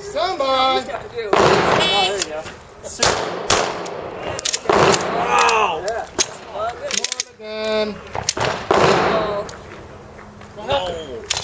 Somebody! Oh, there you go. Wow! Yeah. More than. Oh. No.